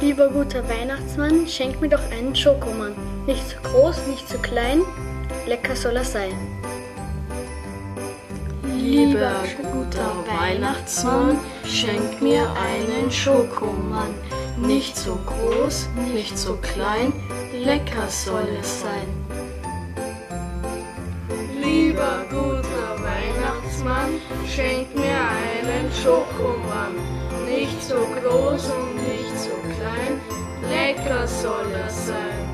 Lieber guter Weihnachtsmann, schenk mir doch einen Schokomann. Nicht zu groß, nicht zu klein, lecker soll er sein. Lieber guter Weihnachtsmann, schenk mir einen Schokomann. Nicht so groß, nicht so klein, lecker soll es sein. Schenk mir einen Schokomann. Nicht so groß und nicht so klein, lecker soll er sein.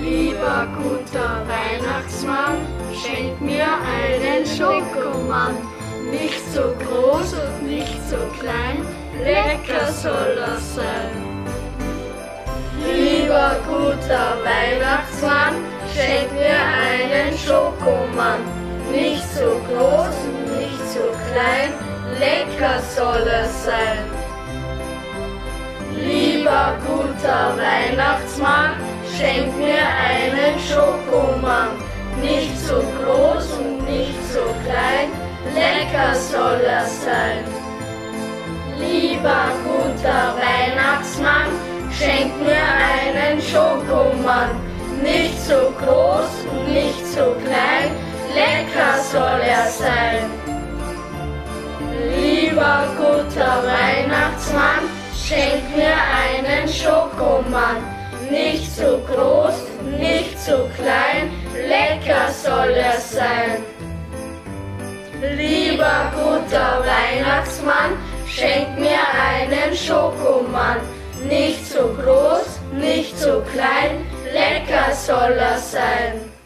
Lieber guter Weihnachtsmann, schenk mir einen Schokomann. Nicht so groß und nicht so klein, lecker soll er sein. Lieber guter Weihnachtsmann, schenk mir einen Schokomann. Nicht so groß klein, lecker soll er sein. Lieber guter Weihnachtsmann, schenk mir einen Schokomann. Nicht so groß und nicht so klein, lecker soll er sein. Lieber guter Weihnachtsmann, schenk mir einen Schokomann. Nicht so groß Nicht so groß, nicht so klein, lecker soll er sein. Lieber guter Weihnachtsmann, schenk mir einen Schokomann. Nicht so groß, nicht so klein, lecker soll er sein.